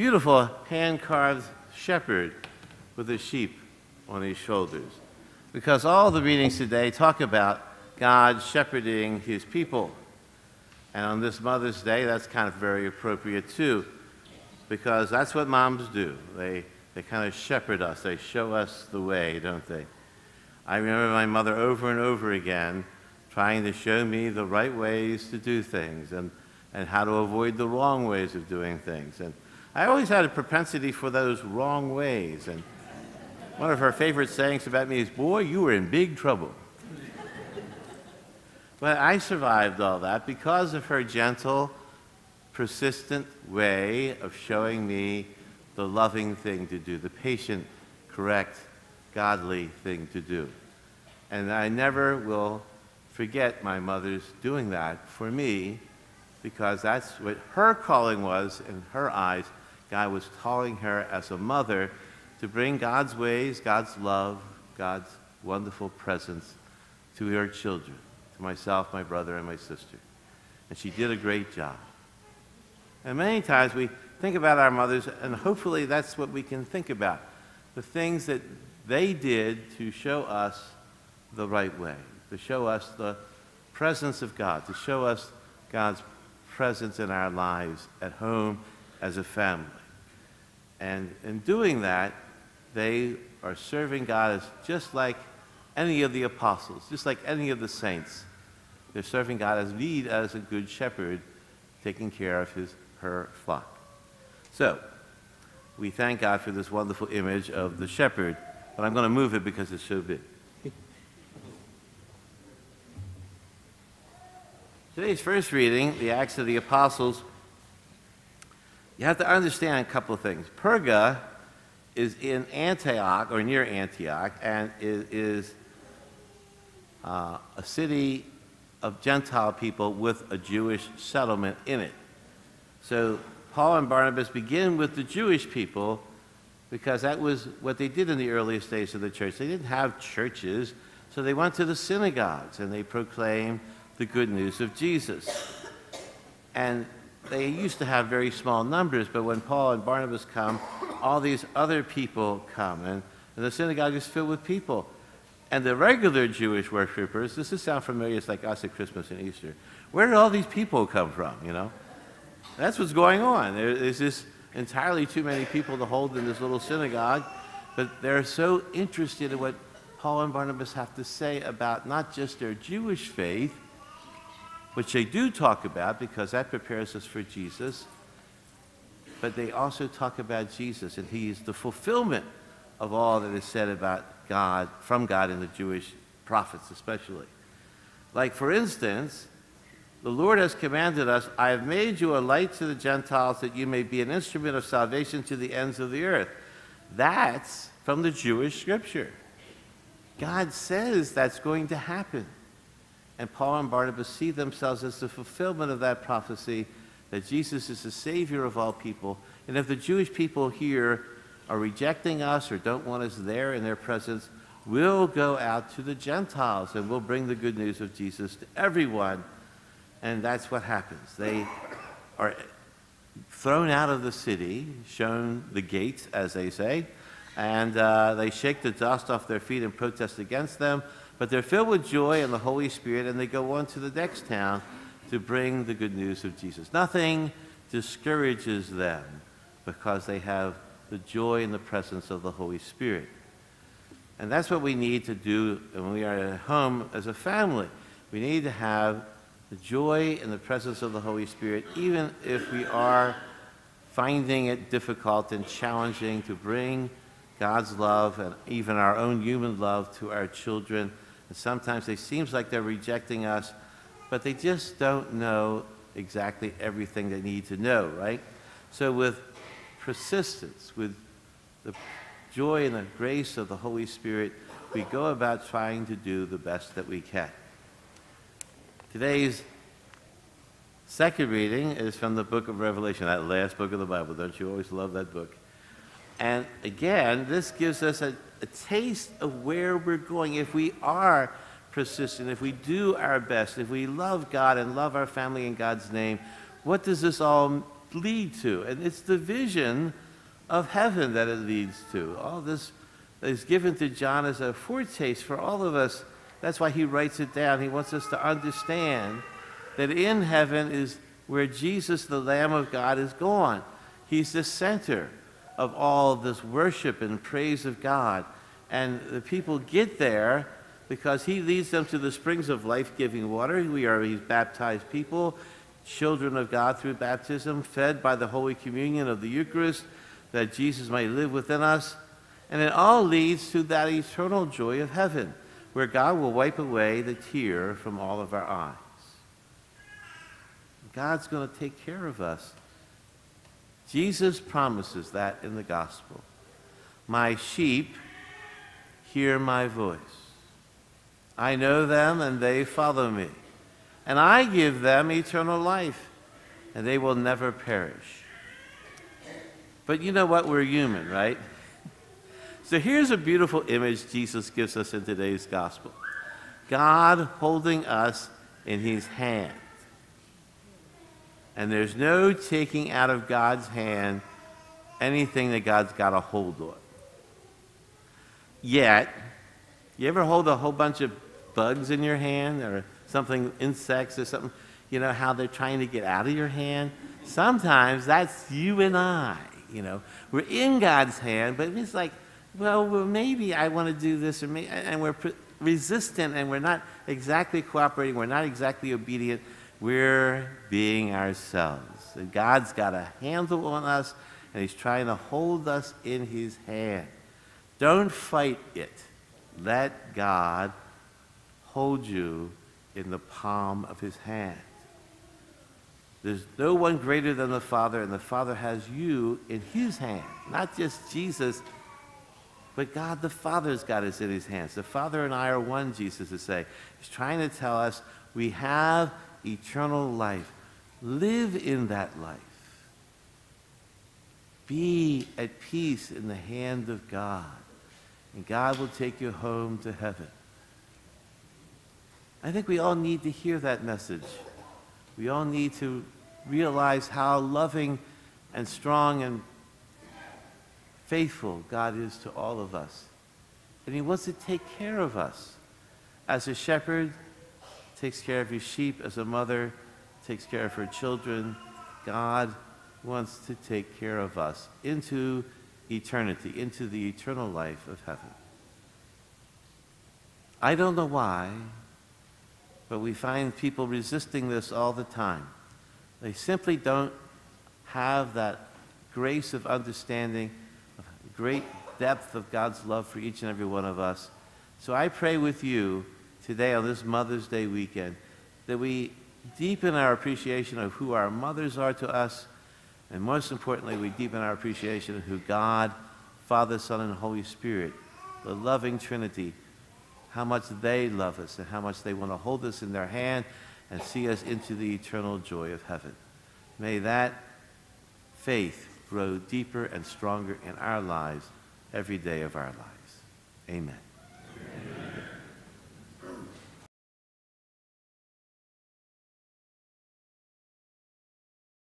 beautiful hand carved shepherd with a sheep on his shoulders. Because all the readings today talk about God shepherding his people. And on this Mother's Day, that's kind of very appropriate too, because that's what moms do. They, they kind of shepherd us, they show us the way, don't they? I remember my mother over and over again trying to show me the right ways to do things and, and how to avoid the wrong ways of doing things. And I always had a propensity for those wrong ways. And one of her favorite sayings about me is, Boy, you were in big trouble. but I survived all that because of her gentle, persistent way of showing me the loving thing to do, the patient, correct, godly thing to do. And I never will forget my mother's doing that for me because that's what her calling was in her eyes. God was calling her as a mother to bring God's ways, God's love, God's wonderful presence to her children, to myself, my brother, and my sister. And she did a great job. And many times we think about our mothers, and hopefully that's what we can think about the things that they did to show us the right way, to show us the presence of God, to show us God's presence in our lives at home as a family. And in doing that, they are serving God as just like any of the apostles, just like any of the saints. They're serving God as lead as a good shepherd, taking care of his her flock. So, we thank God for this wonderful image of the shepherd, but I'm going to move it because it's so big. Today's first reading, the Acts of the Apostles, you have to understand a couple of things. Perga is in Antioch, or near Antioch, and is, is uh, a city of Gentile people with a Jewish settlement in it. So Paul and Barnabas begin with the Jewish people because that was what they did in the earliest days of the church. They didn't have churches, so they went to the synagogues and they proclaimed the good news of Jesus. And they used to have very small numbers, but when Paul and Barnabas come, all these other people come, and, and the synagogue is filled with people. And the regular Jewish worshippers, this is sound familiar, it's like us at Christmas and Easter. Where did all these people come from, you know? That's what's going on. There's this entirely too many people to hold in this little synagogue, but they're so interested in what Paul and Barnabas have to say about not just their Jewish faith, which they do talk about because that prepares us for Jesus, but they also talk about Jesus, and he is the fulfillment of all that is said about God, from God in the Jewish prophets especially. Like, for instance, the Lord has commanded us, I have made you a light to the Gentiles that you may be an instrument of salvation to the ends of the earth. That's from the Jewish scripture. God says that's going to happen. And Paul and Barnabas see themselves as the fulfillment of that prophecy that Jesus is the Savior of all people. And if the Jewish people here are rejecting us or don't want us there in their presence, we'll go out to the Gentiles and we'll bring the good news of Jesus to everyone and that's what happens. They are thrown out of the city, shown the gates, as they say, and uh, they shake the dust off their feet and protest against them. But they're filled with joy and the Holy Spirit, and they go on to the next town to bring the good news of Jesus. Nothing discourages them because they have the joy and the presence of the Holy Spirit. And that's what we need to do when we are at home as a family. We need to have the joy and the presence of the Holy Spirit, even if we are finding it difficult and challenging to bring God's love and even our own human love to our children. And sometimes it seems like they're rejecting us, but they just don't know exactly everything they need to know, right? So, with persistence, with the joy and the grace of the Holy Spirit, we go about trying to do the best that we can. Today's second reading is from the book of Revelation, that last book of the Bible. Don't you always love that book? And again, this gives us a, a taste of where we're going. If we are persistent, if we do our best, if we love God and love our family in God's name, what does this all lead to. And it's the vision of heaven that it leads to. All this is given to John as a foretaste for all of us. That's why he writes it down. He wants us to understand that in heaven is where Jesus, the Lamb of God, is gone. He's the center of all this worship and praise of God. And the people get there because he leads them to the springs of life giving water. We are these baptized people, children of God through baptism, fed by the Holy Communion of the Eucharist, that Jesus might live within us. And it all leads to that eternal joy of heaven, where God will wipe away the tear from all of our eyes. God's going to take care of us. Jesus promises that in the gospel. My sheep hear my voice. I know them and they follow me. And I give them eternal life, and they will never perish. But you know what? We're human, right? So here's a beautiful image Jesus gives us in today's gospel God holding us in his hand. And there's no taking out of God's hand anything that God's got a hold on. Yet, you ever hold a whole bunch of bugs in your hand or something, insects or something? You know how they're trying to get out of your hand? Sometimes that's you and I. You know, we're in God's hand, but it's like well, well maybe I want to do this, or maybe, and we're resistant and we're not exactly cooperating, we're not exactly obedient, we're being ourselves. And God's got a handle on us, and He's trying to hold us in His hand. Don't fight it. Let God hold you in the palm of His hand. There's no one greater than the Father, and the Father has you in His hand, not just Jesus but God the Father's got us in his hands. The Father and I are one, Jesus is saying. He's trying to tell us we have eternal life. Live in that life. Be at peace in the hand of God. And God will take you home to heaven. I think we all need to hear that message. We all need to realize how loving and strong and faithful God is to all of us. And He wants to take care of us. As a shepherd takes care of his sheep, as a mother takes care of her children, God wants to take care of us into eternity, into the eternal life of heaven. I don't know why, but we find people resisting this all the time. They simply don't have that grace of understanding of great depth of God's love for each and every one of us. So I pray with you today on this Mother's Day weekend that we deepen our appreciation of who our mothers are to us, and most importantly, we deepen our appreciation of who God, Father, Son, and Holy Spirit, the loving Trinity, how much they love us and how much they want to hold us in their hand and see us into the eternal joy of heaven. May that faith grow deeper and stronger in our lives every day of our lives. Amen.